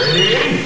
Ready?